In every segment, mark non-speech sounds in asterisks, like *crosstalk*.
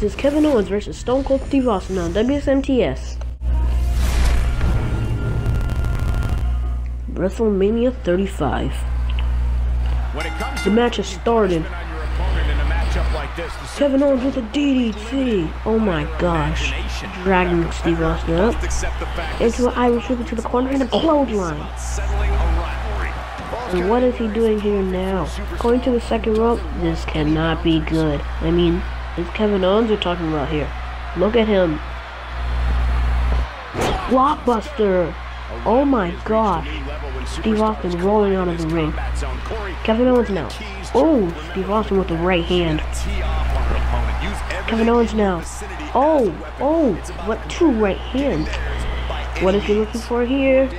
This is Kevin Owens versus Stone Cold Steve Austin on WSMTS. WrestleMania 35. the match has started. Like Kevin Owens with a DDT. Oh my gosh. Dragging Steve Austin up into an Irish whip to the corner and a clothesline. And what is he doing here now? Going to the second rope? This cannot be good. I mean, it's Kevin Owens we're talking about here. Look at him. Blockbuster! Oh my gosh. Steve Austin rolling out of the ring. Kevin Owens now. Oh, Steve Austin with the right hand. Kevin Owens now. Oh, oh, what two right hands. What is he looking for here?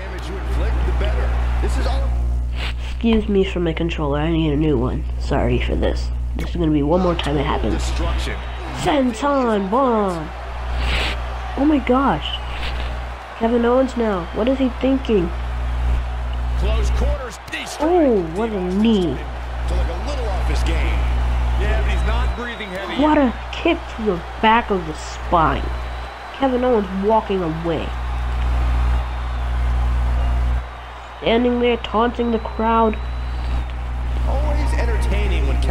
Excuse me for my controller, I need a new one. Sorry for this. This is gonna be one more time it happens. Senton bomb! Oh my gosh. Kevin Owens now. What is he thinking? Oh, what a knee. What a kick to the back of the spine. Kevin Owens walking away. Standing there taunting the crowd.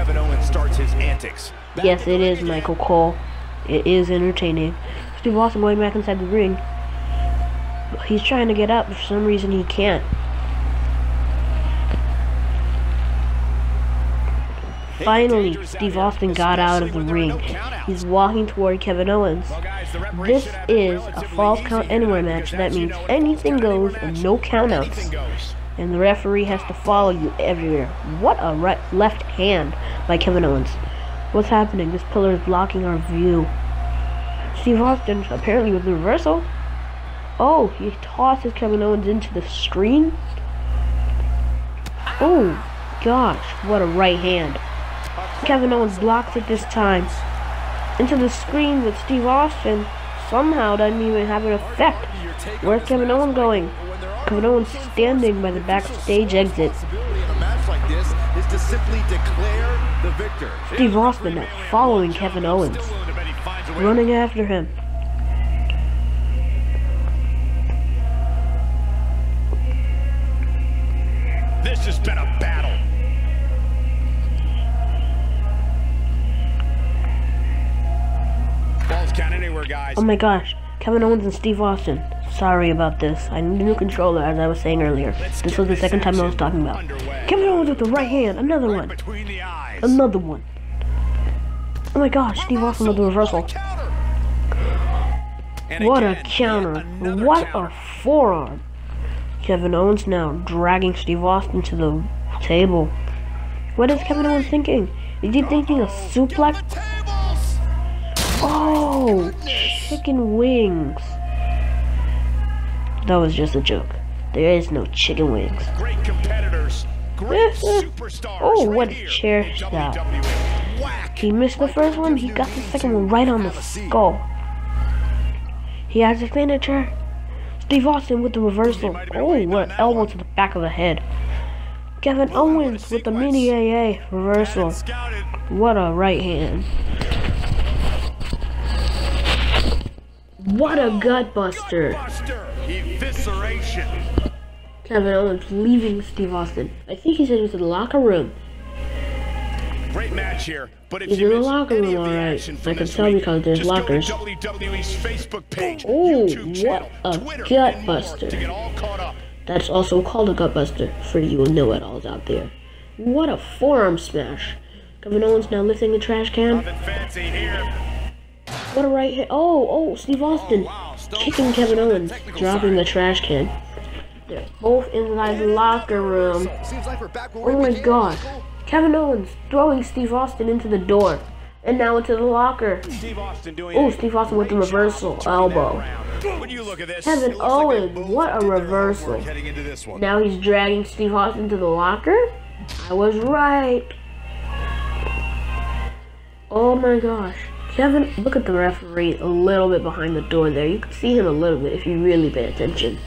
Always entertaining when Kevin Owens starts his antics. Back yes, it is, Michael Cole. It is entertaining. Steve Austin going back inside the ring. He's trying to get up, but for some reason he can't. Finally, Steve Austin got out of the ring. He's walking toward Kevin Owens. This is a falls count anywhere match. That means anything goes and no countouts. And the referee has to follow you everywhere. What a right, left hand by Kevin Owens. What's happening? This pillar is blocking our view. Steve Austin, apparently with the reversal. Oh, he tosses Kevin Owens into the screen. Oh, gosh, what a right hand. Kevin Owens blocks it this time. Into the screen with Steve Austin. Somehow doesn't even have an effect. Where's Kevin Owens going? Kevin Owens standing by the backstage exit. Steve Austin now following Kevin Owens. Running after him. This has been a battle. Falls count anywhere, guys. Oh my gosh. Kevin Owens and Steve Austin. Sorry about this. I need a new controller, as I was saying earlier. Let's this was the second time I was talking about. Underway. Kevin Owens with the right hand. Another right one. Another one. Oh my gosh, Steve Austin with the reversal. What a counter. What a forearm. Kevin Owens now dragging Steve Austin to the table. What is Kevin Owens thinking? Is he thinking a suplex? Oh, chicken wings. That was just a joke. There is no chicken wings. Great competitors. Great *laughs* oh, superstars. Oh, what a chair shot. He missed the first one, he got the second one right on the skull. He has a signature. Steve Austin with the reversal. Oh, what elbow to the back of the head. Kevin Owens with the mini AA reversal. What a right hand. What a gutbuster. Kevin Owens leaving Steve Austin. I think he said he was in the locker room. Great match here. But if He's in the locker room, alright. I can tell because there's lockers. Oh, page, oh, what a gutbuster. That's also called a gutbuster for you know-it-alls out there. What a forearm smash. Kevin Owens now lifting the trash can. What a right hit. Oh, oh, Steve Austin kicking Kevin Owens, dropping the trash can. They're both inside the locker room. Oh my god. Kevin Owens throwing Steve Austin into the door. And now into the locker. Oh, Steve Austin with the reversal elbow. Kevin Owens, what a reversal. Now he's dragging Steve Austin to the locker? I was right. Oh my gosh. Kevin, look at the referee a little bit behind the door there. You can see him a little bit if you really pay attention.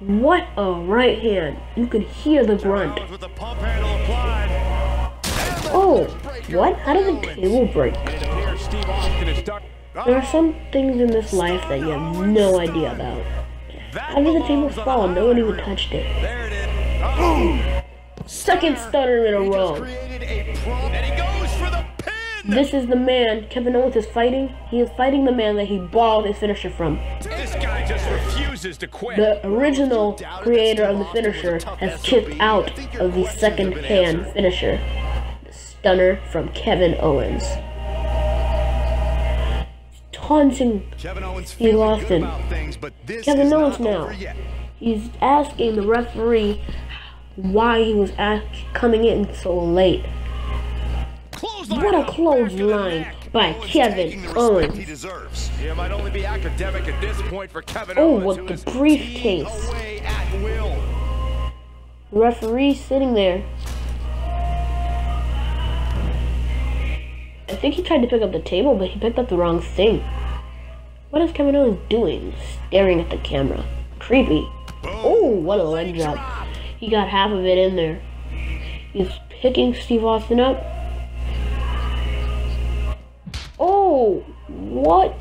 What a right hand. You could hear the grunt. Oh, what? How did the table break? It appears Steve Austin is stuck. There are some things in this life that you have no idea about. How did the table fall? No one even touched it. There it is. Uh-oh. Second stunner in a row. A and he goes for the pin. This is the man Kevin Owens is fighting. He is fighting the man that he borrowed his finisher from. This guy just refuses to quit. The original creator of the finisher has kicked out of the second hand finisher. The stunner from Kevin Owens. Taunting Kevin Owens Steve feeling Austin. things, but this Kevin Owens now. He's asking the referee why he was coming in so late. What a to the back of the clothesline by Owens Kevin Owens. he deserves. It might only be academic at this point for Kevin Oh, Owens. with the briefcase. peeing away at will. The referee sitting there. I think he tried to pick up the table, but he picked up the wrong thing. What is Kevin Owens doing? Staring at the camera. Creepy. Oh, what a leg drop. He got half of it in there. He's picking Steve Austin up. Oh, what?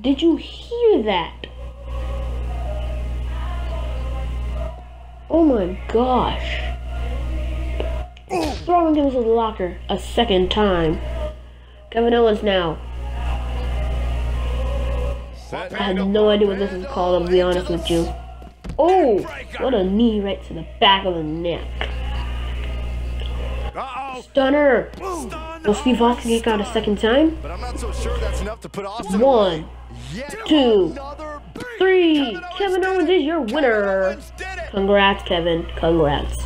Did you hear that? Oh my gosh. Throwing him into the locker a second time. Kevin Owens now. I have no idea what this is called, I'll be honest with you. Oh, what a knee right to the back of the neck. Stunner. Stun. Will Steve Austin kick out a second time? But I'm not so sure that's enough to put Austin One, Yet two, three. Kevin Owens is your winner. Owens did it. Congrats, Kevin. Congrats.